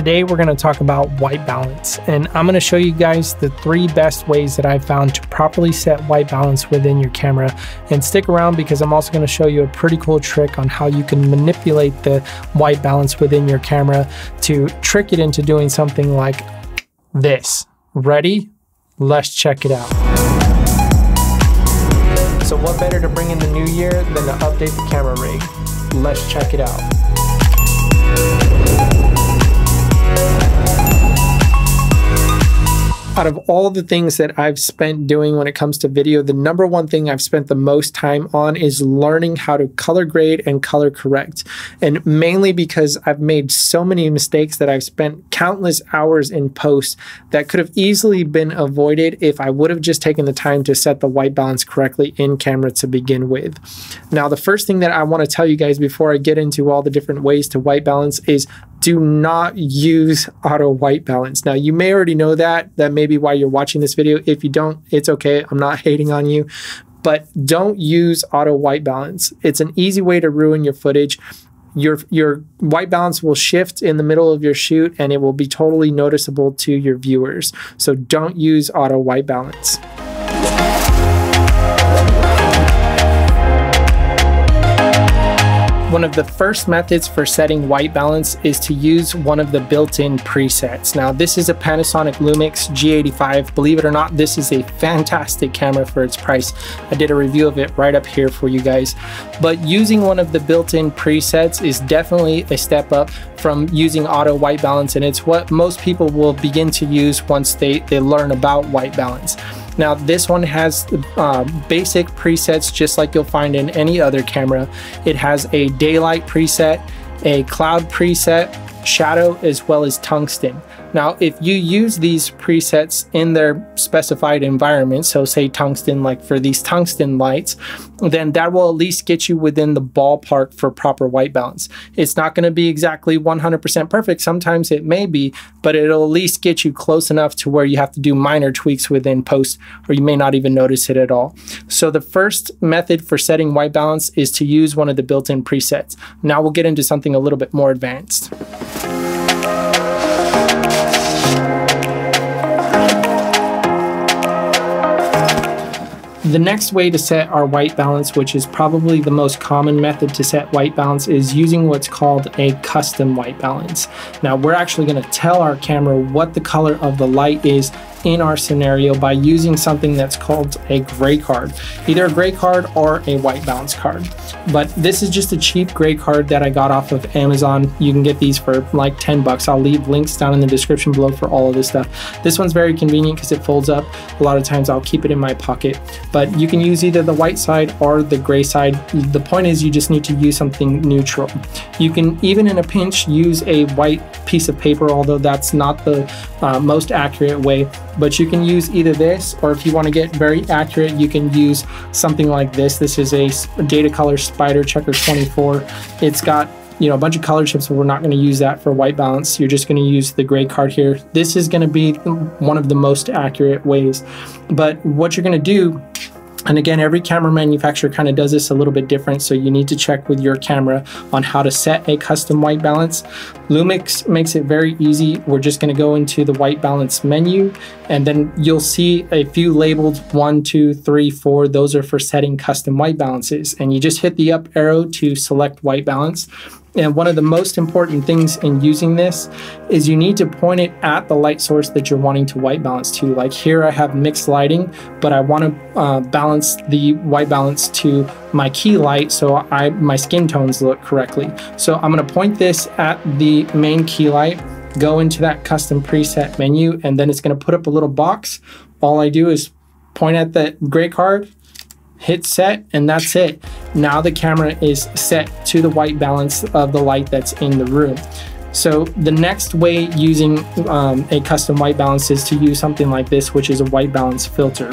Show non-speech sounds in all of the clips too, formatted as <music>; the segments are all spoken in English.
Today we're going to talk about white balance and I'm going to show you guys the three best ways that I've found to properly set white balance within your camera and stick around because I'm also going to show you a pretty cool trick on how you can manipulate the white balance within your camera to trick it into doing something like this. Ready? Let's check it out. So what better to bring in the new year than to update the camera rig? Let's check it out. Out of all the things that I've spent doing when it comes to video, the number one thing I've spent the most time on is learning how to color grade and color correct. And mainly because I've made so many mistakes that I've spent countless hours in post that could have easily been avoided if I would have just taken the time to set the white balance correctly in camera to begin with. Now, the first thing that I want to tell you guys before I get into all the different ways to white balance is do not use auto white balance. Now, you may already know that. That may be why you're watching this video. If you don't, it's okay. I'm not <laughs> hating on you. But don't use auto white balance. It's an easy way to ruin your footage. Your, your white balance will shift in the middle of your shoot and it will be totally noticeable to your viewers. So don't use auto white balance. One of the first methods for setting white balance is to use one of the built-in presets. Now this is a Panasonic Lumix G85. Believe it or not, this is a fantastic camera for its price. I did a review of it right up here for you guys. But using one of the built-in presets is definitely a step up from using auto white balance and it's what most people will begin to use once they, they learn about white balance. Now this one has uh, basic presets just like you'll find in any other camera. It has a daylight preset, a cloud preset, shadow, as well as tungsten. Now, if you use these presets in their specified environment, so say tungsten, like for these tungsten lights, then that will at least get you within the ballpark for proper white balance. It's not going to be exactly 100% perfect. Sometimes it may be, but it'll at least get you close enough to where you have to do minor tweaks within post, or you may not even notice it at all. So the first method for setting white balance is to use one of the built-in presets. Now we'll get into something a little bit more advanced. The next way to set our white balance, which is probably the most common method to set white balance, is using what's called a custom white balance. Now, we're actually going to tell our camera what the color of the light is in our scenario by using something that's called a gray card, either a gray card or a white balance card. But this is just a cheap gray card that I got off of Amazon. You can get these for like 10 bucks. I'll leave links down in the description below for all of this stuff. This one's very convenient because it folds up. A lot of times I'll keep it in my pocket, but you can use either the white side or the gray side. The point is you just need to use something neutral. You can even in a pinch use a white piece of paper, although that's not the uh, most accurate way but you can use either this or if you want to get very accurate you can use something like this. This is a Datacolor SpyderCheckr 24 it's got you know a bunch of color chips but we're not going to use that for white balance. You're just going to use the gray card here. This is going to be one of the most accurate ways. But what you're going to do and again, every camera manufacturer kind of does this a little bit different, so you need to check with your camera on how to set a custom white balance. Lumix makes it very easy. We're just gonna go into the white balance menu, and then you'll see a few labeled one, two, three, four. Those are for setting custom white balances. And you just hit the up arrow to select white balance. And one of the most important things in using this is you need to point it at the light source that you're wanting to white balance to. Like here I have mixed lighting, but I want to uh, balance the white balance to my key light so I my skin tones look correctly. So I'm going to point this at the main key light, go into that custom preset menu, and then it's going to put up a little box. All I do is point at the gray card, hit set, and that's it. Now the camera is set to the white balance of the light that's in the room. So the next way using um, a custom white balance is to use something like this, which is a white balance filter.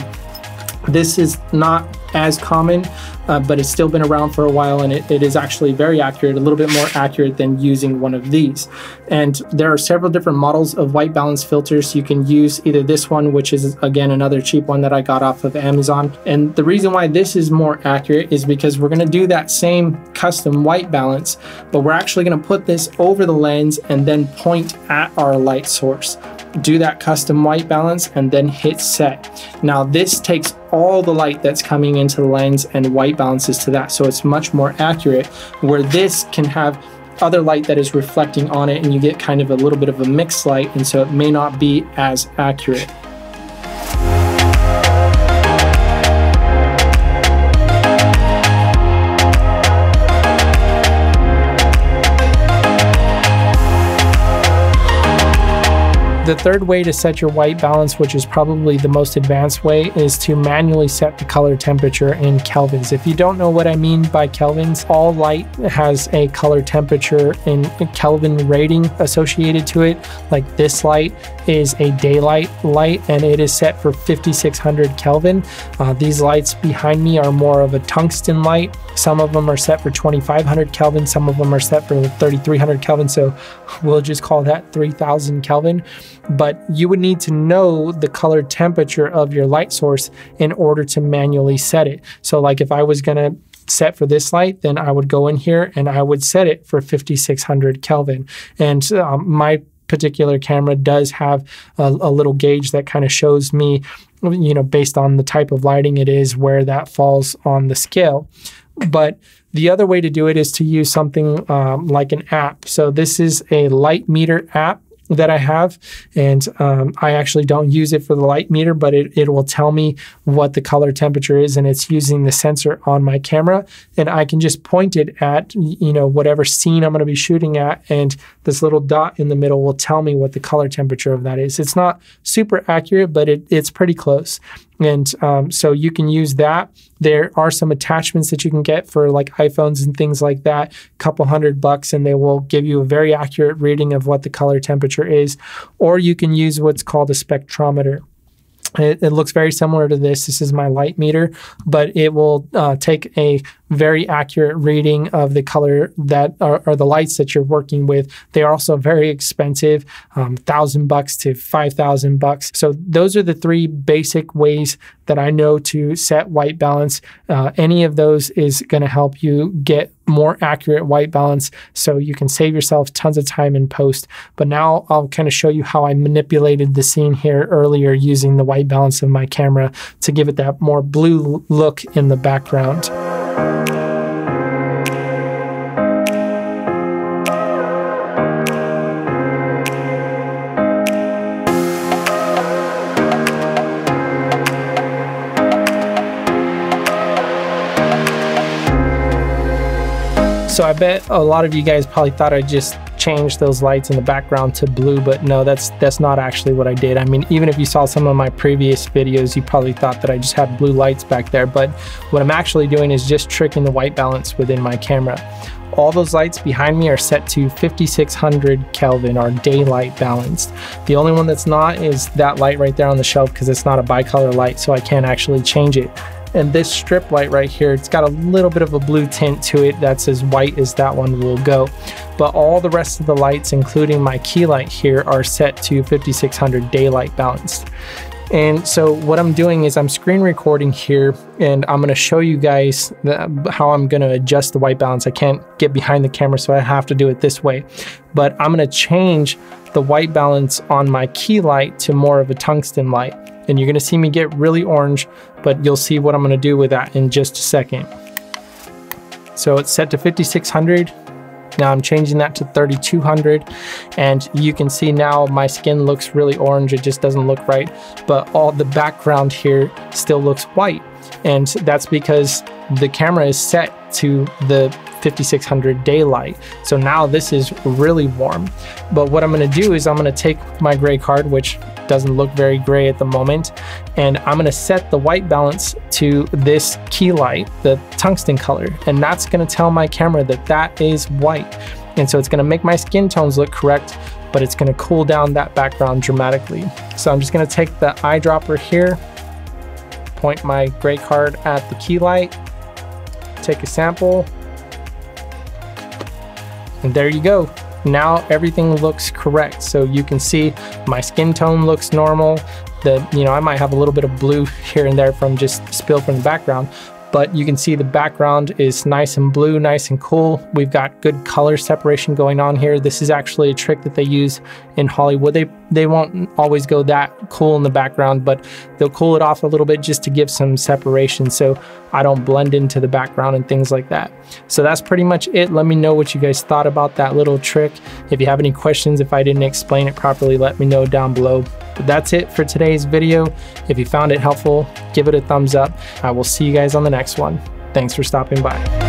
This is not as common, uh, but it's still been around for a while and it, it is actually very accurate, a little bit more accurate than using one of these. And there are several different models of white balance filters. You can use either this one, which is again another cheap one that I got off of Amazon. And the reason why this is more accurate is because we're gonna do that same custom white balance, but we're actually gonna put this over the lens and then point at our light source do that custom white balance and then hit set. Now this takes all the light that's coming into the lens and white balances to that. So it's much more accurate where this can have other light that is reflecting on it and you get kind of a little bit of a mixed light and so it may not be as accurate. The third way to set your white balance, which is probably the most advanced way, is to manually set the color temperature in kelvins. If you don't know what I mean by kelvins, all light has a color temperature in Kelvin rating associated to it. Like this light is a daylight light and it is set for 5600 Kelvin. Uh, these lights behind me are more of a tungsten light. Some of them are set for 2500 Kelvin, some of them are set for 3300 Kelvin, so we'll just call that 3000 Kelvin but you would need to know the color temperature of your light source in order to manually set it. So like if I was gonna set for this light, then I would go in here and I would set it for 5600 Kelvin. And um, my particular camera does have a, a little gauge that kind of shows me, you know, based on the type of lighting it is, where that falls on the scale. But the other way to do it is to use something um, like an app. So this is a light meter app that I have. And um, I actually don't use it for the light meter, but it, it will tell me what the color temperature is. And it's using the sensor on my camera. And I can just point it at, you know, whatever scene I'm going to be shooting at. And this little dot in the middle will tell me what the color temperature of that is. It's not super accurate, but it, it's pretty close. And um, so you can use that. There are some attachments that you can get for like iPhones and things like that, a couple hundred bucks, and they will give you a very accurate reading of what the color temperature is. Or you can use what's called a spectrometer. It, it, looks very similar to this. This is my light meter, but it will uh, take a very accurate reading of the color that are, are, the lights that you're working with. They are also very expensive, um, thousand bucks to five thousand bucks. So those are the three basic ways that I know to set white balance. Uh, any of those is going to help you get more accurate white balance so you can save yourself tons of time in post. But now I'll kind of show you how I manipulated the scene here earlier using the white balance of my camera to give it that more blue look in the background. So I bet a lot of you guys probably thought I just changed those lights in the background to blue, but no, that's that's not actually what I did. I mean, even if you saw some of my previous videos, you probably thought that I just had blue lights back there, but what I'm actually doing is just tricking the white balance within my camera. All those lights behind me are set to 5600 Kelvin, or daylight balanced. The only one that's not is that light right there on the shelf because it's not a bicolor light, so I can't actually change it. And this strip light right here, it's got a little bit of a blue tint to it that's as white as that one will go. But all the rest of the lights, including my key light here, are set to 5600 daylight balanced. And so what I'm doing is I'm screen recording here and I'm going to show you guys how I'm going to adjust the white balance. I can't get behind the camera so I have to do it this way. But I'm going to change the white balance on my key light to more of a tungsten light and you're gonna see me get really orange, but you'll see what I'm gonna do with that in just a second. So it's set to 5600. Now I'm changing that to 3200 and you can see now my skin looks really orange. It just doesn't look right, but all the background here still looks white. And that's because the camera is set to the 5600 daylight. So now this is really warm. But what I'm gonna do is I'm gonna take my gray card, which doesn't look very gray at the moment, and I'm gonna set the white balance to this key light, the tungsten color, and that's gonna tell my camera that that is white. And so it's gonna make my skin tones look correct, but it's gonna cool down that background dramatically. So I'm just gonna take the eyedropper here point my gray card at the key light, take a sample, and there you go. Now everything looks correct. So you can see my skin tone looks normal. The, you know, I might have a little bit of blue <laughs> here and there from just spill from the background, but you can see the background is nice and blue, nice and cool. We've got good color separation going on here. This is actually a trick that they use in Hollywood. They, they won't always go that cool in the background, but they'll cool it off a little bit just to give some separation so I don't blend into the background and things like that. So that's pretty much it. Let me know what you guys thought about that little trick. If you have any questions, if I didn't explain it properly, let me know down below. But that's it for today's video. If you found it helpful, give it a thumbs up. I will see you guys on the next one. Thanks for stopping by.